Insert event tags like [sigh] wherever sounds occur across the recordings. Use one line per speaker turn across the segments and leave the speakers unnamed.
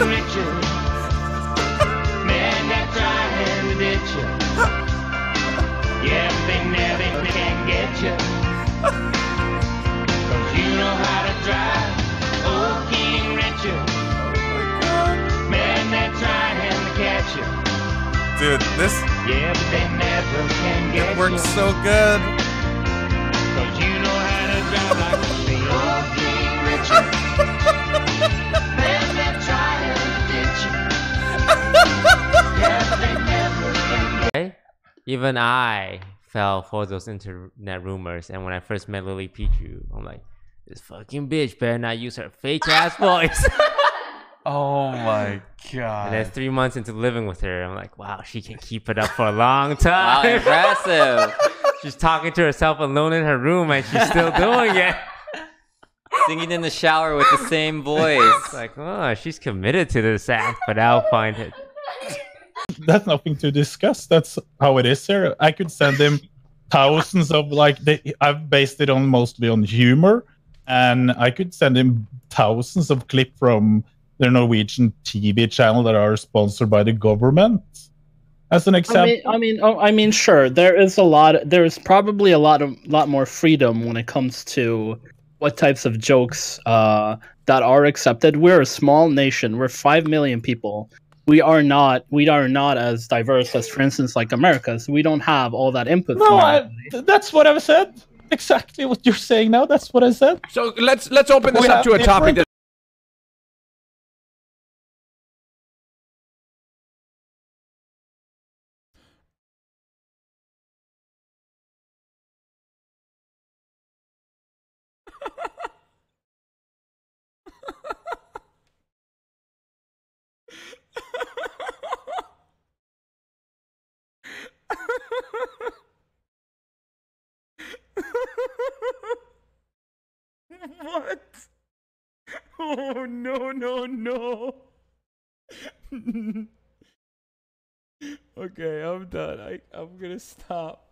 riches. Men that try and ditch you. Yeah, they never can get you. Cause you know how to drive. Oh, King Richard. Men that try and catch you.
Dude, this
Yeah, but they never can get
it works
you.
so good. [laughs]
Cause you know how to drive like sea. Oh, King Richard. [laughs]
Even I fell for those internet rumors, and when I first met Lily Pichu, I'm like, this fucking bitch better not use her fake ass [laughs] voice.
Oh my god!
and then three months into living with her, I'm like, wow, she can keep it up for a long [laughs] time.
Wow, impressive. [laughs]
she's talking to herself alone in her room, and she's still doing it.
Singing in the shower with the same voice.
It's like, oh, she's committed to this act, but I'll find it.
That's nothing to discuss. That's how it is here. I could send him thousands of like they, I've based it on mostly on humor, and I could send him thousands of clip from the Norwegian TV channel that are sponsored by the government. As an
I
example,
mean, I mean, oh, I mean, sure. There is a lot. There is probably a lot of lot more freedom when it comes to what types of jokes uh, that are accepted. We're a small nation. We're five million people. We are not. We are not as diverse as, for instance, like America. So we don't have all that input.
no, I, that's what I've said. Exactly what you're saying now. That's what I said.
So let's let's open this
We
up to a topic
Oh no no no. okay, I'm done. I, I'm gonna stop.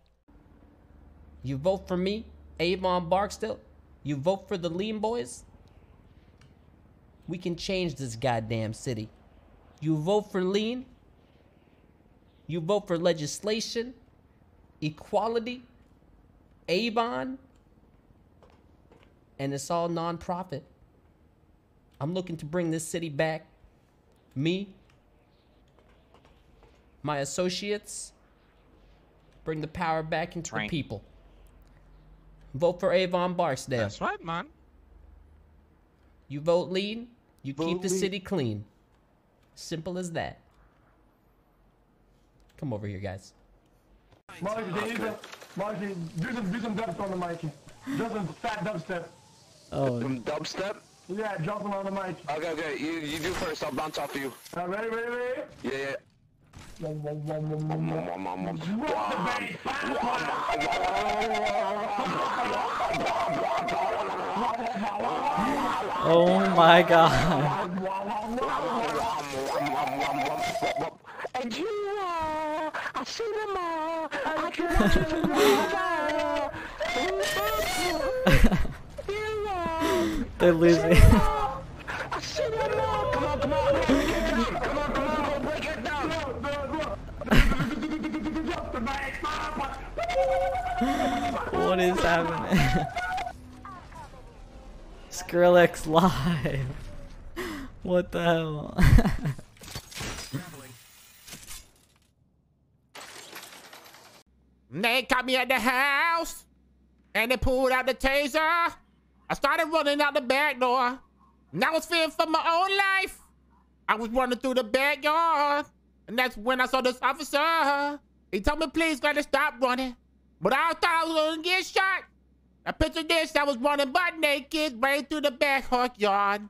You vote for me, Avon Barksdale? You vote for the Lean Boys? We can change this goddamn city. You vote for Lean? You vote for legislation? Equality? Avon? And it's all non-profit. I'm looking to bring this city back. Me, my associates, bring the power back into the people. Vote for Avon Barksdale.
That's right, man.
You vote lean, you keep the
lean.
city clean. Simple as that. Come over here, guys.
Mark, deze, Mark, doe some, do some dubstep on the mic. Just a fat dubstep.
Oh,
Dubstep?
Yeah, jumping on the mic.
Okay, okay, you, you do first, I'll bounce off you.
Uh, ready, ready, ready?
Yeah, yeah.
Drop the bass.
oh my god.
And you, uh, I see them all. I can watch you from afar. You, uh,
They're losing.
I see them all. Come on, come on, break it down. Come on, come on, break it down.
Drop the bass.
what is happening? Skrillex live. What the hell?
They caught me at the house and they pulled out the taser. I started running out the back door. And I was fearing for my own life. I was running through the backyard. And that's when I saw this officer. He told me, please, gotta stop running. But I thought I was gonna get shot. I picture this, I was running butt naked right through the backyard.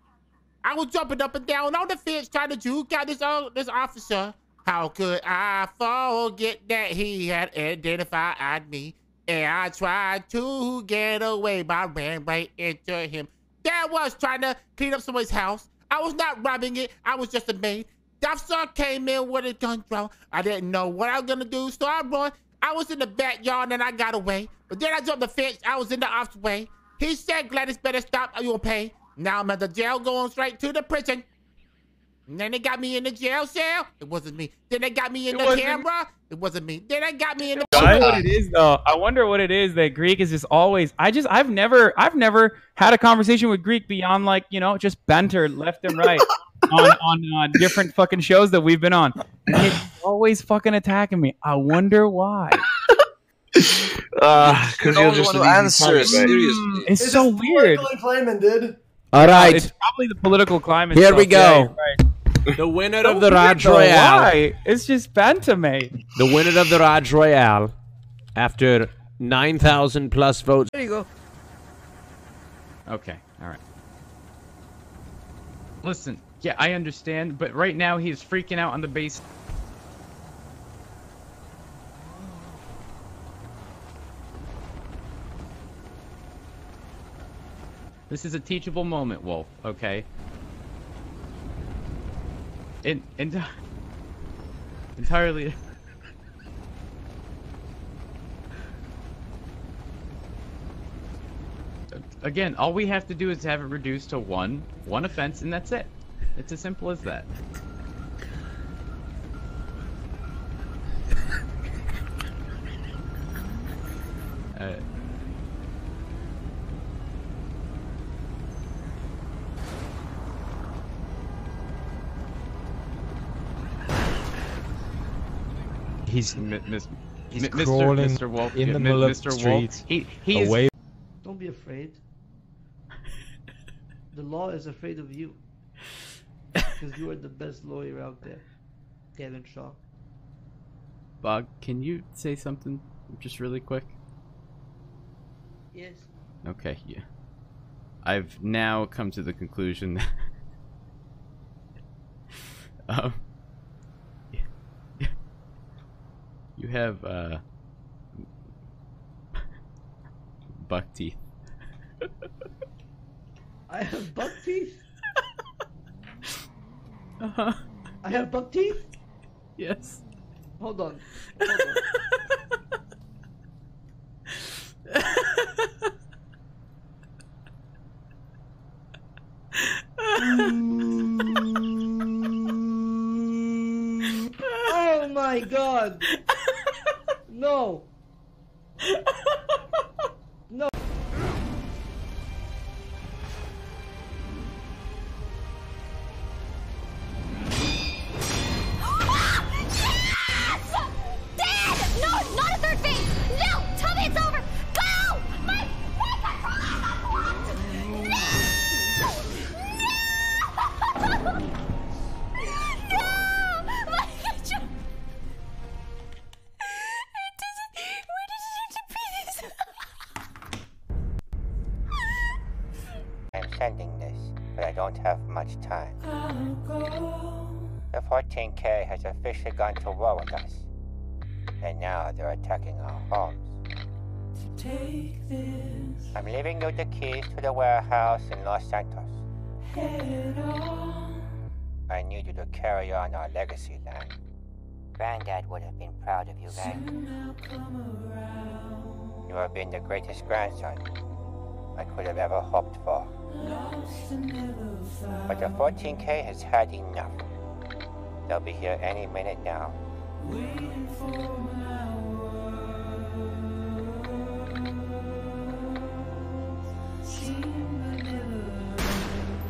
I was jumping up and down on the fence trying to juke out this, uh, this officer. How could I forget that he had identified me? And I tried to get away, but I ran right into him. There was trying to clean up someone's house. I was not robbing it. I was just a maid. Officer came in with a gun drawn. I didn't know what I was gonna do, so I run. I was in the backyard and I got away. But then I jumped the fence. I was in the officer's way. He said, Gladys, better stop or you'll pay. Now I'm at the jail going straight to the prison. And then they got me in the jail cell. It wasn't me. Then they got me in
It
the
wasn't-
camera. It wasn't me. Then they got me in the.
I wonder what it is though. I wonder what it is that Greek is just always. I just I've never I've never had a conversation with Greek beyond like you know just banter left and right [laughs] on on uh, different fucking shows that we've been on. And he's always fucking attacking me. I wonder why. [laughs]
Uh,
because
you're just an easy target, right?
It's, so weird.
Climate, dude.
All right.
it's probably the political climate.
Here
stuff.
we go.
you're right.
The winner of the
weird,
Raj
though.
Royale.
Why? It's just banter, mate.
The winner of the Raj Royale, after 9,000 plus votes.
There you go. Okay, all right. Listen, yeah, I understand, but right now he's freaking out on the base. This is a teachable moment, Wolf, okay? In, in, entirely. Again, all we have to do is have it reduced to one, one offense, and that's it. It's as simple as that. Uh, he's mi- mis-
He's
mi- Mr.
crawling
Mr. Wolf,
in the
mi-
middle of
Mr.
the
Wolf.
streets,
He he is
away
Don't be afraid. The law is afraid of you. Because you are the best lawyer out there. Kevin Shaw.
Bog, can you say something just really quick?
Yes.
Okay, yeah. I've now come to the conclusion [laughs] that um, you have uh, buck teeth.
I have buck teeth. [laughs]
Uh-huh.
I have buck teeth.
Yes.
Hold on. Hold on. [laughs] oh my god. No.
Sending this, but I don't have much time. The 14K has officially gone to war with us. And now they're attacking our homes. I'm leaving you the keys to the warehouse in Los Santos. I need you to carry on our legacy, Lan. Granddad would have been proud of you then. You have been the greatest grandson I could have ever hoped for. But the 14K has had enough. They'll be here any minute now.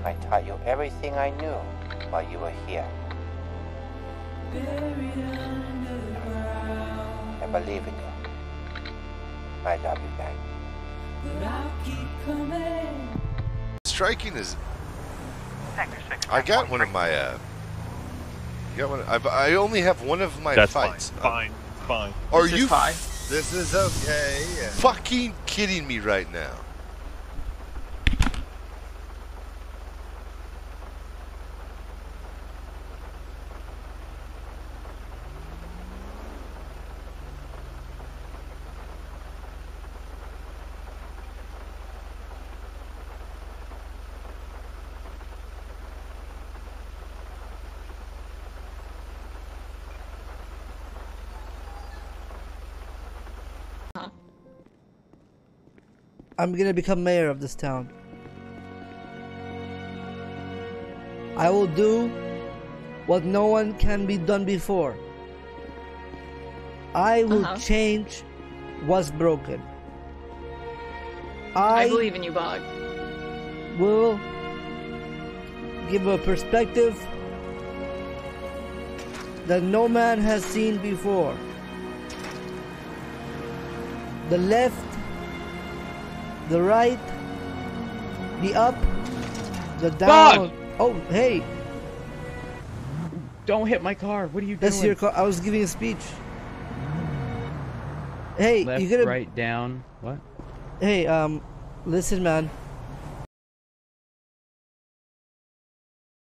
I taught you everything I knew while you were here. I believe in you. I love you, man.
Striking is. I got one of my. Uh, got one. I've, I only have one of my
That's
fights.
fine. Fine. Fine.
Are
This is
you
fine.
This is okay. Fucking kidding me right now?
I'm gonna become mayor of this town. I will do what no one can be done before. I will
Uh-huh.
change what's broken.
I
I
believe in you, Bog.
will give a perspective that no man has seen before. The left, the right, the up, the down.
Bog!
Oh, hey,
Don't hit my car. What are you
that's
doing?
That's your car. I was giving a speech. Hey,
Left,
you gotta.
right, down. What?
Hey, um, listen, man.